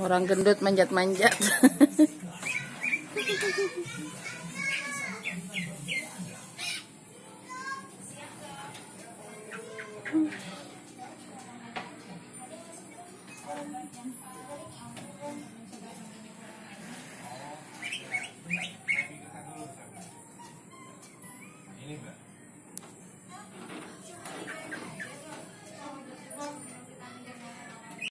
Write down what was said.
Orang gendut manjat-manjat. Ini enggak?